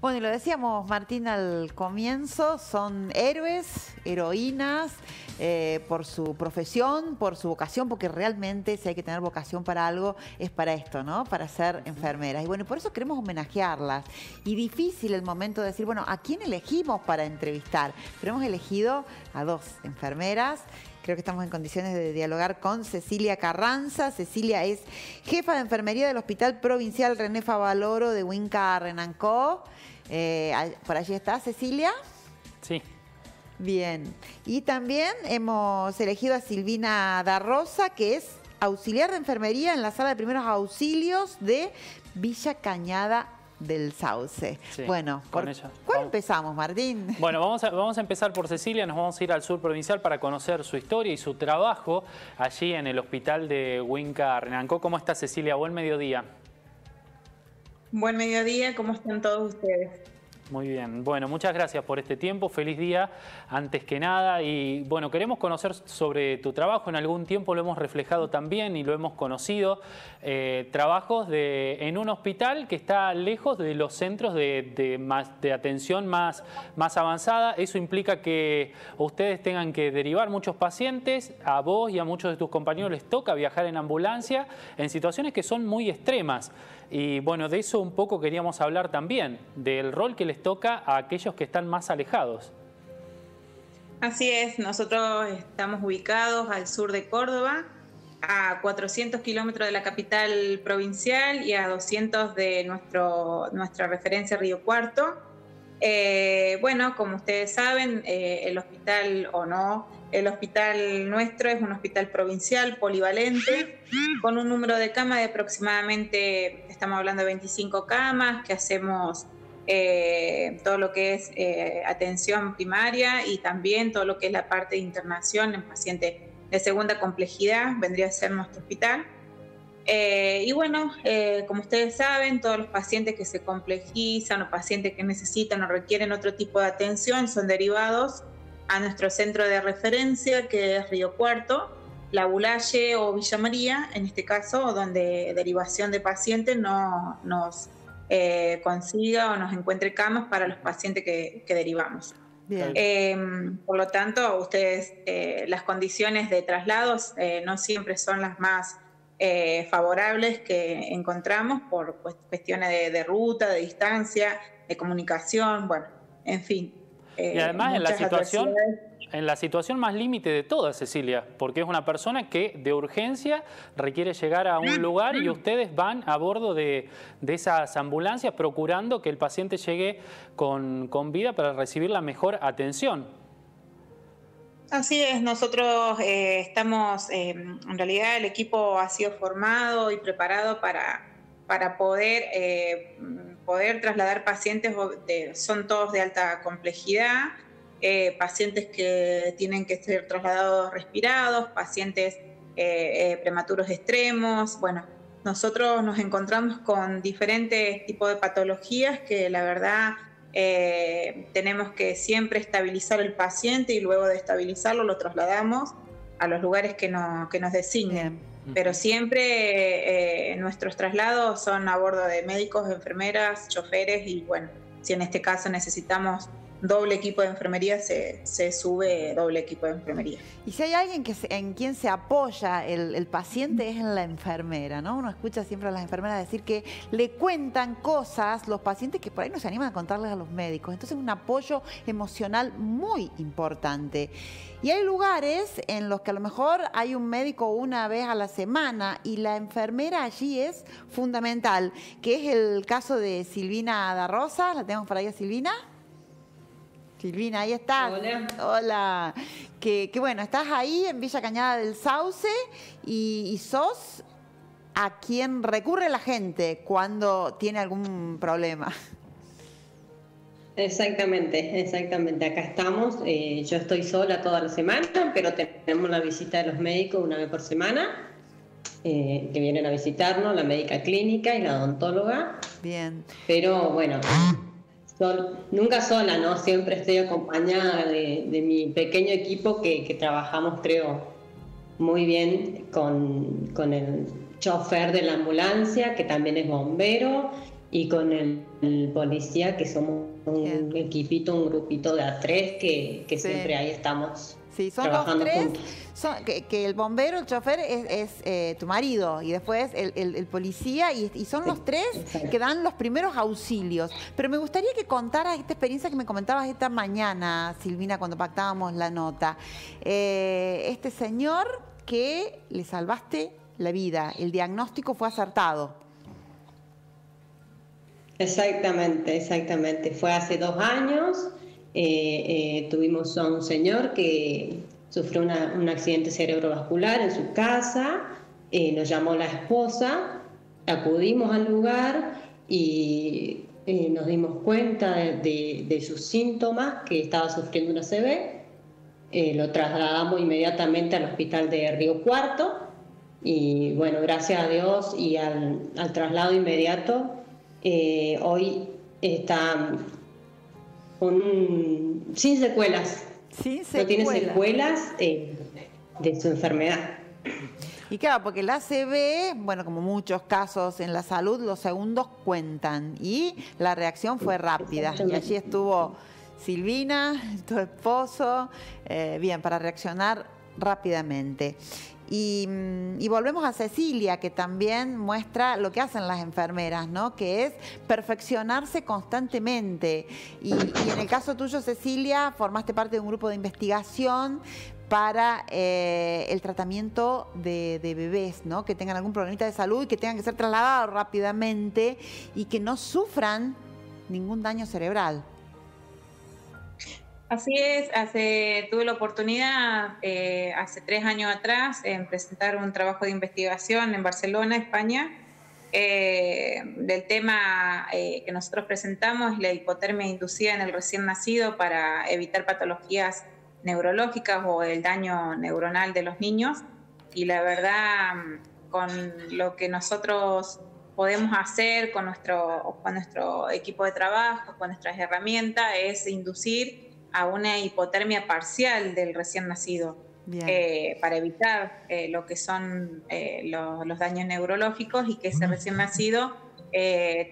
Bueno, y lo decíamos Martín al comienzo, son héroes, heroínas, eh, por su profesión, por su vocación, porque realmente si hay que tener vocación para algo, es para esto, ¿no? Para ser enfermeras. Y bueno, por eso queremos homenajearlas. Y difícil el momento de decir, bueno, ¿a quién elegimos para entrevistar? Pero hemos elegido a dos enfermeras Creo que estamos en condiciones de dialogar con Cecilia Carranza. Cecilia es jefa de enfermería del Hospital Provincial René Favaloro de Huinca Renancó. Eh, por allí está Cecilia. Sí. Bien. Y también hemos elegido a Silvina Darrosa, que es auxiliar de enfermería en la sala de primeros auxilios de Villa Cañada del Sauce. bueno, ¿cuál empezamos, Martín? Bueno, vamos a, vamos a empezar por Cecilia, nos vamos a ir al sur provincial para conocer su historia y su trabajo allí en el hospital de Huinca Renancó. ¿Cómo está Cecilia? Buen mediodía. Buen mediodía, ¿cómo están todos ustedes? Muy bien, bueno, muchas gracias por este tiempo, feliz día antes que nada. Y bueno, queremos conocer sobre tu trabajo, en algún tiempo lo hemos reflejado también y lo hemos conocido, eh, trabajos de, en un hospital que está lejos de los centros de, atención más avanzada, eso implica que ustedes tengan que derivar muchos pacientes, a vos y a muchos de tus compañeros les toca viajar en ambulancia en situaciones que son muy extremas. Y bueno, de eso un poco queríamos hablar también, del rol que les toca a aquellos que están más alejados. Así es, nosotros estamos ubicados al sur de Córdoba, a 400 kilómetros de la capital provincial y a 200 de nuestro, nuestra referencia Río Cuarto. Eh, bueno, como ustedes saben, eh, el hospital o no, el hospital nuestro es un hospital provincial polivalente con un número de camas de aproximadamente, estamos hablando de 25 camas, que hacemos eh, todo lo que es atención primaria y también todo lo que es la parte de internación en pacientes de segunda complejidad, vendría a ser nuestro hospital. Eh, y bueno, eh, como ustedes saben, todos los pacientes que se complejizan o pacientes que necesitan o requieren otro tipo de atención son derivados a nuestro centro de referencia, que es Río Cuarto, La Bulalle o Villa María, en este caso, donde derivación de pacientes no nos eh, consiga o nos encuentre camas para los pacientes que, derivamos. por lo tanto, ustedes, las condiciones de traslados no siempre son las más eh, favorables que encontramos por cuestiones de, ruta, de distancia, de comunicación, bueno, en fin. y además en la situación... En la situación más límite de todas, Cecilia, porque es una persona que de urgencia requiere llegar a un lugar y ustedes van a bordo de, esas ambulancias procurando que el paciente llegue con, con vida para recibir la mejor atención. Así es, nosotros eh, estamos, eh, en realidad el equipo ha sido formado y preparado para, para poder, eh, poder trasladar pacientes, son todos de alta complejidad, pacientes que tienen que ser trasladados respirados, pacientes prematuros extremos, bueno, nosotros nos encontramos con diferentes tipos de patologías que la verdad eh, tenemos que siempre estabilizar el paciente y luego de estabilizarlo lo trasladamos a los lugares que, que nos designen. Pero siempre eh, nuestros traslados son a bordo de médicos, enfermeras, choferes y bueno, si en este caso necesitamos doble equipo de enfermería, se, sube doble equipo de enfermería. Y si hay alguien que en quien se apoya el, paciente es en la enfermera, ¿no? Uno escucha siempre a las enfermeras decir que le cuentan cosas los pacientes que por ahí no se animan a contarles a los médicos. Entonces es un apoyo emocional muy importante. Y hay lugares en los que a lo mejor hay un médico una vez a la semana y la enfermera allí es fundamental, que es el caso de Silvina da Rosa. ¿La tenemos para ahí Silvina? Silvina, ahí estás. Hola. Hola. Que, bueno, estás ahí en Villa Cañada del Sauce y, sos a quien recurre la gente cuando tiene algún problema. Exactamente, exactamente. Acá estamos. Eh, yo estoy sola toda la semana, pero tenemos la visita de los médicos una vez por semana, eh, que vienen a visitarnos, la médica clínica y la odontóloga. Bien. Pero bueno, nunca sola, ¿no? Siempre estoy acompañada de, mi pequeño equipo que, trabajamos, creo, muy bien con, el chofer de la ambulancia, que también es bombero, y con el, policía, que somos un equipito, un grupito de a tres que, siempre ahí estamos. Sí, son los tres, que, el bombero, el chofer es, eh, tu marido y después el, policía y, son los tres que dan los primeros auxilios. Pero me gustaría que contaras esta experiencia que me comentabas esta mañana, Silvina, cuando pactábamos la nota. Eh, este señor que le salvaste la vida, el diagnóstico fue acertado. Exactamente, exactamente. Fue hace dos años. Eh, eh, tuvimos a un señor que sufrió un accidente cerebrovascular en su casa. Eh, nos llamó la esposa, acudimos al lugar y nos dimos cuenta de, sus síntomas, que estaba sufriendo una CB. lo trasladamos inmediatamente al hospital de Río Cuarto y bueno, gracias a Dios y al, al traslado inmediato eh, hoy está sin secuelas. Sin No tiene secuelas eh, de su enfermedad. Y claro, porque la ACV, bueno, como muchos casos en la salud, los segundos cuentan y la reacción fue rápida. Y allí estuvo Silvina, tu esposo, eh, bien, para reaccionar rápidamente. Mm, y, volvemos a Cecilia, que también muestra lo que hacen las enfermeras, ¿no? Que es perfeccionarse constantemente. Y, en el caso tuyo, Cecilia, formaste parte de un grupo de investigación para eh, el tratamiento de, de, bebés, ¿no? Que tengan algún problemita de salud y que tengan que ser trasladados rápidamente y que no sufran ningún daño cerebral. Así es, hace, tuve la oportunidad eh, hace tres años atrás en presentar un trabajo de investigación en Barcelona, España, eh, del tema eh, que nosotros presentamos, la hipotermia inducida en el recién nacido para evitar patologías neurológicas o el daño neuronal de los niños. Y la verdad, con lo que nosotros podemos hacer con nuestro, con nuestro equipo de trabajo, con nuestras herramientas, es inducir a una hipotermia parcial del recién nacido eh, para evitar eh, lo que son eh, los daños neurológicos y que ese recién nacido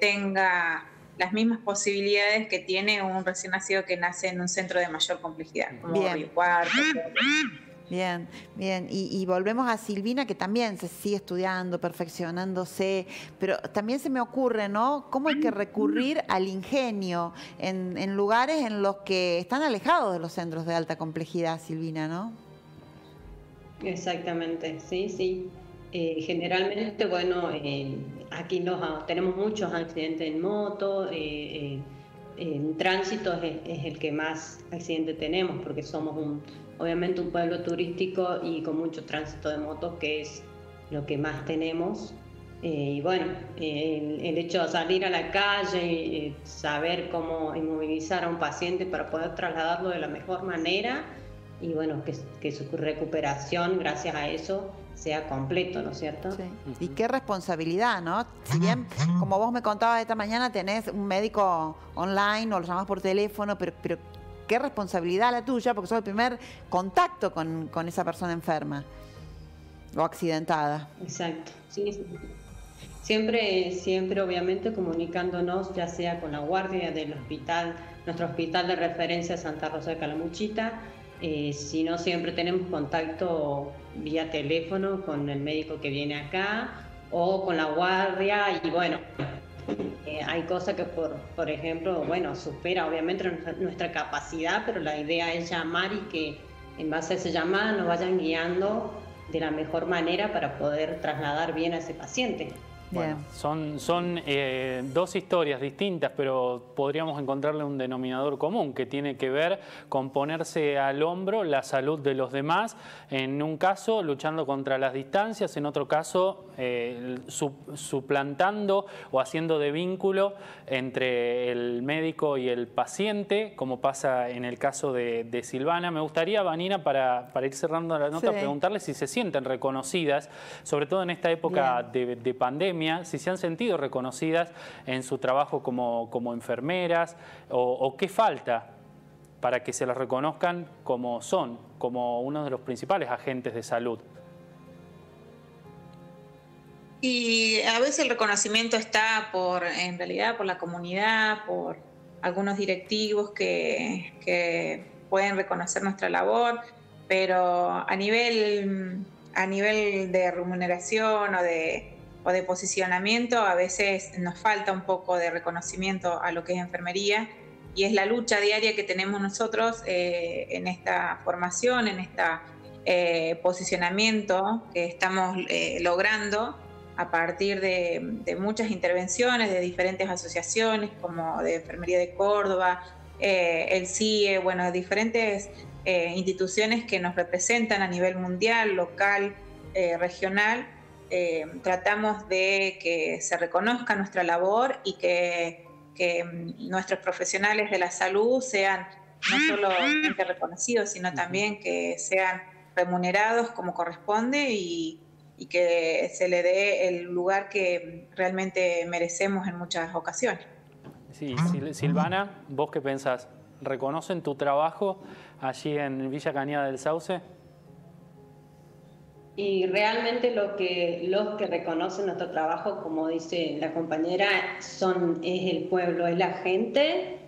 tenga las mismas posibilidades que tiene un recién nacido que nace en un centro de mayor complejidad, como Bien. Cuarto, Bien, bien. Y, volvemos a Silvina, que también se sigue estudiando, perfeccionándose, pero también se me ocurre, ¿no? ¿Cómo hay que recurrir al ingenio en, lugares en los que están alejados de los centros de alta complejidad, Silvina, ¿no? Exactamente, sí, sí. Eh, generalmente, bueno, eh, aquí nos, tenemos muchos accidentes en moto, eh, en tránsito es el que más accidentes tenemos porque somos un obviamente un pueblo turístico y con mucho tránsito de motos, que es lo que más tenemos. Eh, y bueno, el, hecho de salir a la calle, eh, saber cómo inmovilizar a un paciente para poder trasladarlo de la mejor manera y bueno, que, que su recuperación, gracias a eso, sea completo, ¿no es cierto? Sí. Y qué responsabilidad, ¿no? Si bien, como vos me contabas esta mañana, tenés un médico online o lo llamás por teléfono, pero, pero qué responsabilidad la tuya, porque sos el primer contacto con, esa persona enferma o accidentada. Exacto, sí, Siempre, siempre obviamente comunicándonos, ya sea con la guardia del hospital, nuestro hospital de referencia Santa Rosa de Calamuchita, eh, si no siempre tenemos contacto vía teléfono con el médico que viene acá o con la guardia y bueno, eh, hay cosas que, por, por ejemplo, bueno, supera obviamente nuestra, capacidad, pero la idea es llamar y que en base a esa llamada nos vayan guiando de la mejor manera para poder trasladar bien a ese paciente. Bueno, son, son eh, dos historias distintas, pero podríamos encontrarle un denominador común que tiene que ver con ponerse al hombro la salud de los demás, en un caso luchando contra las distancias, en otro caso eh, suplantando o haciendo de vínculo entre el médico y el paciente, como pasa en el caso de, Silvana. Me gustaría, Vanina, para, para ir cerrando la nota, preguntarle si se sienten reconocidas, sobre todo en esta época de pandemia si se han sentido reconocidas en su trabajo como, como enfermeras o, qué falta para que se las reconozcan como son, como uno de los principales agentes de salud. Y a veces el reconocimiento está por, en realidad, por la comunidad, por algunos directivos que, que pueden reconocer nuestra labor, pero a nivel, a nivel de remuneración o de, o de posicionamiento, a veces nos falta un poco de reconocimiento a lo que es enfermería y es la lucha diaria que tenemos nosotros eh, en esta formación, en este posicionamiento que estamos eh, logrando a partir de, muchas intervenciones de diferentes asociaciones como de Enfermería de Córdoba, el CIE, bueno, diferentes instituciones que nos representan a nivel mundial, local, regional. Tratamos de que se reconozca nuestra labor y que que nuestros profesionales de la salud sean no solo reconocidos, sino también que sean remunerados como corresponde y, que se le dé el lugar que realmente merecemos en muchas ocasiones. Sí, Silvana, ¿vos qué pensás? ¿Reconocen tu trabajo allí en Villa Cañada del Sauce? Y realmente lo que, los que reconocen nuestro trabajo, como dice la compañera, son, es el pueblo, es la gente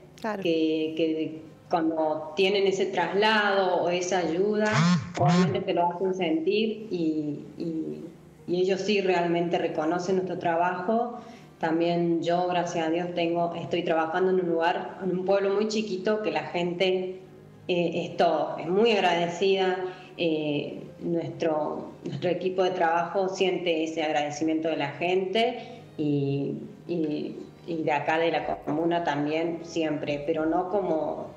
que, que, cuando tienen ese traslado o esa ayuda, realmente te lo hacen sentir y, y, ellos sí realmente reconocen nuestro trabajo. También yo, gracias a Dios, tengo, estoy trabajando en un lugar, en un pueblo muy chiquito que la gente eh, es todo, es muy agradecida. Eh, nuestro, nuestro equipo de trabajo siente ese agradecimiento de la gente y, y, de acá de la comuna también siempre, pero no como,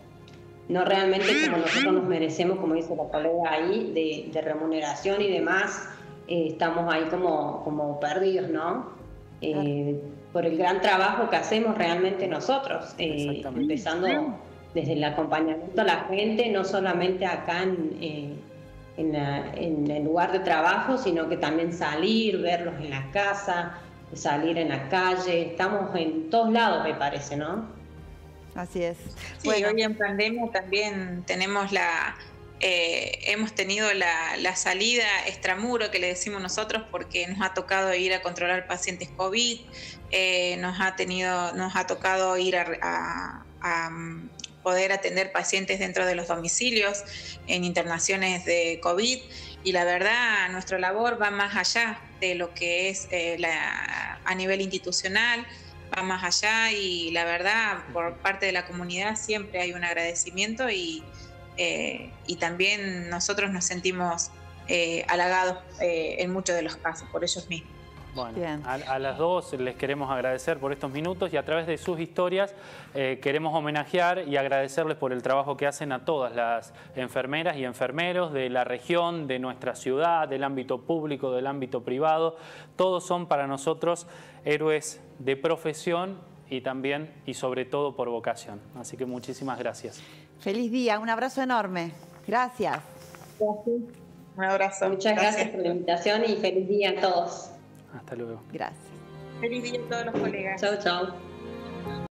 no realmente como nosotros nos merecemos, como dice la colega ahí, de, remuneración y demás, eh, estamos ahí como, como perdidos, ¿no? Eh, por el gran trabajo que hacemos realmente nosotros, eh, empezando desde el acompañamiento a la gente, no solamente acá en en, el lugar de trabajo, sino que también salir, verlos en la casa, salir en la calle. Estamos en todos lados, me parece, ¿no? Así es. Sí, hoy en pandemia también tenemos la, eh, hemos tenido la, salida extramuro que le decimos nosotros porque nos ha tocado ir a controlar pacientes COVID, eh, nos ha tenido, nos ha tocado ir a poder atender pacientes dentro de los domicilios en internaciones de COVID y la verdad nuestra labor va más allá de lo que es eh, a nivel institucional, va más allá y la verdad por parte de la comunidad siempre hay un agradecimiento y, eh, y también nosotros nos sentimos eh, halagados en muchos de los casos por ellos mismos. Bueno, a, las dos les queremos agradecer por estos minutos y a través de sus historias eh, queremos homenajear y agradecerles por el trabajo que hacen a todas las enfermeras y enfermeros de la región, de nuestra ciudad, del ámbito público, del ámbito privado. Todos son para nosotros héroes de profesión y también y sobre todo por vocación. Así que muchísimas gracias. Feliz día, un abrazo enorme. Gracias. Un abrazo. Muchas gracias por la invitación y feliz día a todos. Hasta luego. Gracias. Feliz día a todos los colegas. Chao, chao.